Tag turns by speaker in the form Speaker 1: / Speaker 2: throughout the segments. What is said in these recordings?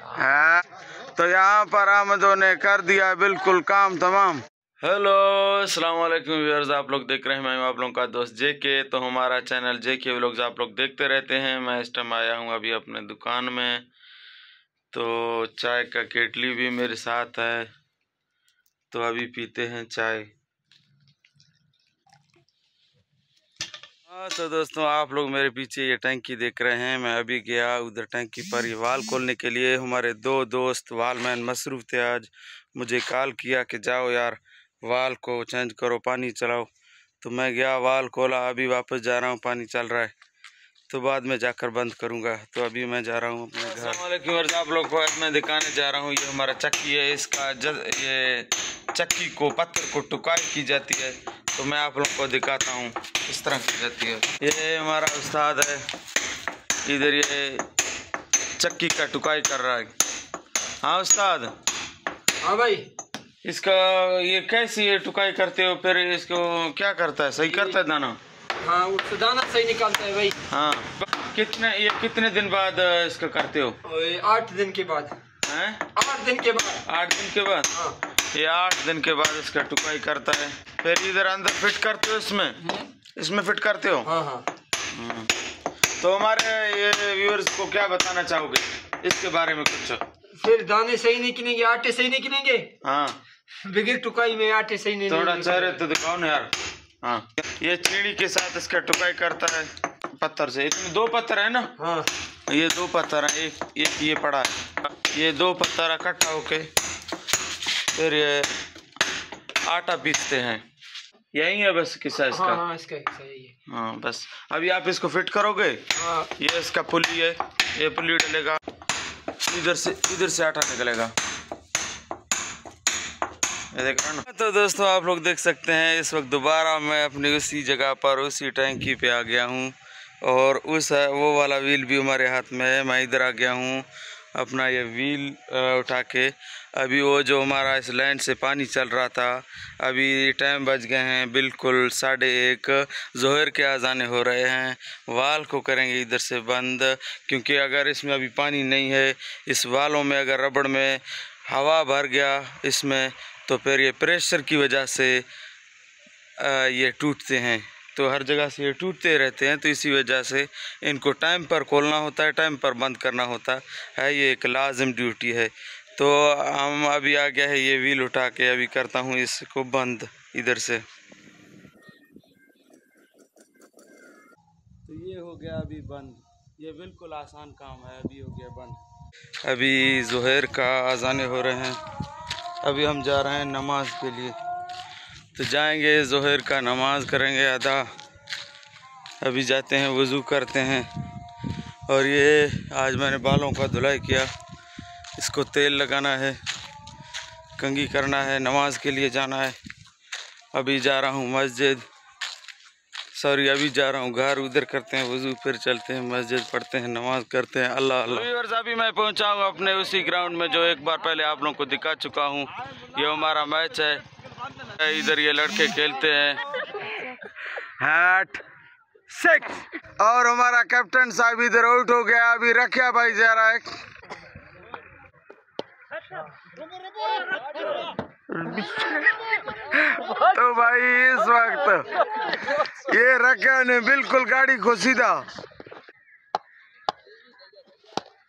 Speaker 1: हाँ? तो यहाँ पर अहमदों ने कर दिया बिल्कुल काम तमाम। हेलो अस्सलाम वालेकुम व्यूअर्स, आप लोग देख रहे हैं मैं आप लोगों का दोस्त जे के तो हमारा चैनल जे के व्लॉग्स आप लोग देखते रहते हैं। मैं इस टाइम आया हूँ अभी अपने दुकान में। तो चाय का केटली भी मेरे साथ है। तो अभी पीते हैं चाय। हाँ तो दोस्तों, आप लोग मेरे पीछे ये टंकी देख रहे हैं। मैं अभी गया उधर टंकी पर ये वाल खोलने के लिए। हमारे दो दोस्त वालमैन मसरूफ़ थे आज। मुझे कॉल किया कि जाओ यार, वाल को चेंज करो, पानी चलाओ। तो मैं गया, वाल खोला, अभी वापस जा रहा हूँ, पानी चल रहा है। तो बाद में जाकर बंद करूँगा। तो अभी मैं जा रहा हूँ अपने घर। वर्ष आप लोग को मैं दिखाने जा रहा हूँ, ये हमारा चक्की है। इसका ये चक्की को पत्थर को टुकाई की जाती है। तो मैं आप लोग को दिखाता हूँ इस तरह की रहती है। ये हमारा उस्ताद है। इधर ये चक्की का टुकाई कर रहा है। हाँ उस्ताद?
Speaker 2: हाँ भाई।
Speaker 1: इसका ये कैसी ये टुकाई करते हो? फिर इसको क्या करता है? सही करता है दाना?
Speaker 2: हाँ उससे दाना सही निकालता है भाई।
Speaker 1: हाँ। कितने ये कितने दिन बाद इसका करते हो?
Speaker 2: आठ दिन के बाद।
Speaker 1: हैं?
Speaker 2: आठ दिन के बाद।
Speaker 1: आठ दिन के बाद?
Speaker 2: हाँ।
Speaker 1: ये आठ दिन के बाद इसका टुकाई करता है। फिर इधर अंदर फिट करते हो इसमें? इसमें फिट करते हो?
Speaker 2: हाँ हाँ।
Speaker 1: हम्म। तो हमारे ये व्यूअर्स को क्या बताना चाहोगे? इसके बारे में कुछ।
Speaker 2: फिर दाने सही निकलेंगे आटे सही निकलेंगे
Speaker 1: हाँ।
Speaker 2: बगैर टुकाई में आटे सही नहीं
Speaker 1: थोड़ा। चेहरे तो दिखाओ ना यार। हाँ। ये चीड़ी के साथ इसका टुकाई करता है पत्थर से। इसमें दो पत्थर है ना?
Speaker 2: हाँ।
Speaker 1: ये दो पत्थर है। एक एक ये पड़ा है। ये दो पत्थर इकट्ठा होके फिर ये आटा पीसते हैं। यही है बस किस्सा
Speaker 2: हाँ
Speaker 1: इसका।
Speaker 2: हाँ इसका सही है।
Speaker 1: हाँ बस। अभी आप इसको फिट करोगे?
Speaker 2: हाँ।
Speaker 1: ये इसका पुली है। ये पुली डलेगा। इधर से इधर से आटा निकलेगा। तो दोस्तों आप लोग देख सकते हैं इस वक्त दोबारा मैं अपनी उसी जगह पर उसी टैंकी पे आ गया हूँ। और उस वो वाला व्हील भी हमारे हाथ में है। मैं इधर आ गया हूँ। अपना ये व्हील उठा के अभी वो जो हमारा इस लैंड से पानी चल रहा था, अभी टाइम बज गए हैं बिल्कुल साढ़े एक। जहर के आज़ाने हो रहे हैं। वाल को करेंगे इधर से बंद, क्योंकि अगर इसमें अभी पानी नहीं है, इस वालों में अगर रबड़ में हवा भर गया इसमें तो फिर ये प्रेशर की वजह से ये टूटते हैं। तो हर जगह से ये टूटते रहते हैं तो इसी वजह से इनको टाइम पर खोलना होता है टाइम पर बंद करना होता है ये एक लाजम ड्यूटी है। तो हम अभी आ गया है ये व्हील उठा के अभी करता हूँ इसको बंद इधर से। तो ये हो गया अभी बंद। ये बिल्कुल आसान काम है अभी हो गया बंद। अभी जहर का अजाने हो रहे हैं। अभी हम जा रहे हैं नमाज़ के लिए। तो जाएँगे, जहर का नमाज़ करेंगे अदा। अभी जाते हैं, वज़ू करते हैं। और ये, आज मैंने बालों का धुलाई किया। इसको तेल लगाना है, कंगी करना है, नमाज़ के लिए जाना है। अभी जा रहा हूँ मस्जिद। सॉरी, अभी जा रहा हूँ घर। उधर करते हैं वज़ू, फिर चलते हैं मस्जिद, पढ़ते हैं, नमाज़ करते हैं। अल्लाह अल्लाह। अभी मैं पहुँचा हूँ अपने उसी ग्राउंड में जो एक बार पहले आप लोगों को दिखा चुका हूँ। ये हमारा मैच है। इधर ये लड़के खेलते हैं। सिक्स और हमारा कैप्टन साहब इधर आउट हो गया, अभी रखिया भाई जा रहा है तो भाई इस वक्त ये रखिया ने बिल्कुल गाड़ी को सीधा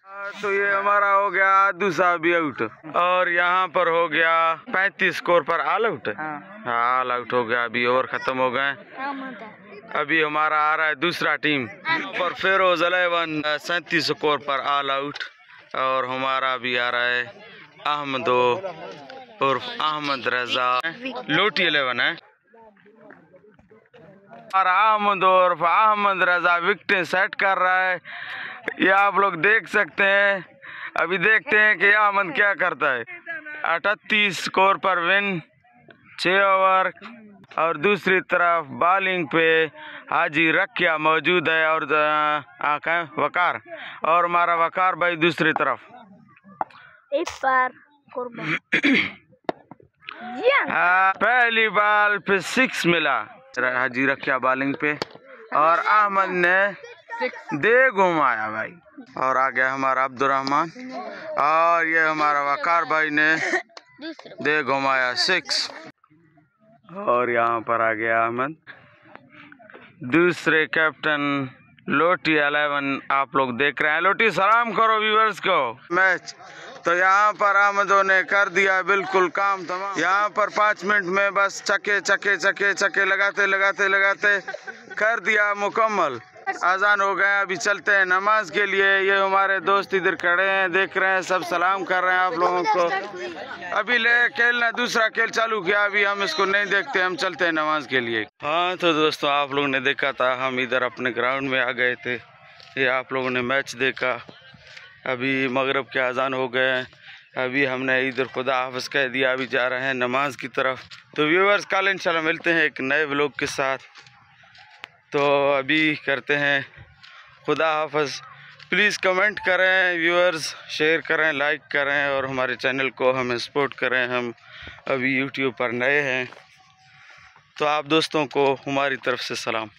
Speaker 1: हाँ, तो ये हमारा हो गया दूसरा भी आउट और यहाँ पर हो गया पैंतीस स्कोर पर ऑल आउट हाँ। ऑल आउट हो गया अभी ओवर खत्म हो गए। अभी हमारा आ रहा है दूसरा टीम पर फेरोज अलेवन सैंतीस स्कोर पर ऑल आउट और हमारा भी आ रहा है अहमदो उर्फ़ अहमद रजा। लोटी इलेवन है। और अहमद और अहमद रजा विकेट सेट कर रहा है। ये आप लोग देख सकते हैं। अभी देखते हैं कि अहमद क्या करता है। अठतीस स्कोर पर विन छः ओवर और दूसरी तरफ़ बॉलिंग पे हाजी रखिया मौजूद है और आ, आ, क्या है? वकार और हमारा वकार भाई दूसरी तरफ़।
Speaker 3: एक बार। हाँ,
Speaker 1: पहली बॉल पे सिक्स मिला। हाजी रखिया बॉलिंग पे। और अहमद ने दे घुमाया भाई। और आ गया हमारा अब्दुलरहमान और ये हमारा वकार भाई ने दे घुमाया सिक्स। और यहाँ पर आ गया अहमद। दूसरे कैप्टन लोटी अलेवन आप लोग देख रहे हैं। लोटी, सलाम करो व्यूवर्स को। मैच तो यहाँ पर अहमदों ने कर दिया बिल्कुल काम तमाम। यहाँ पर पाँच मिनट में बस चके चके चके चके, लगाते लगाते लगाते कर दिया मुकम्मल। अजान हो गए अभी चलते हैं नमाज़ के लिए। ये हमारे दोस्त इधर खड़े हैं, देख रहे हैं, सब सलाम कर रहे हैं आप लोगों को। अभी ले खेल खेलना, दूसरा खेल चालू किया, अभी हम इसको नहीं देखते, हम चलते हैं नमाज़ के लिए। हाँ तो दोस्तों, आप लोगों ने देखा था, हम इधर अपने ग्राउंड में आ गए थे। ये आप लोगों ने मैच देखा। अभी मगरब के अजान हो गए हैं। अभी हमने इधर खुदा हाफिज कह दिया, अभी जा रहे हैं नमाज़ की तरफ़। तो व्यूवर्स कल इंशाल्लाह मिलते हैं एक नए व्लॉग के साथ। तो अभी करते हैं खुदा हाफज। प्लीज़ कमेंट करें व्यूअर्स शेयर करें लाइक करें और हमारे चैनल को हमें सपोर्ट करें। हम अभी यूट्यूब पर नए हैं। तो आप दोस्तों को हमारी तरफ़ से सलाम।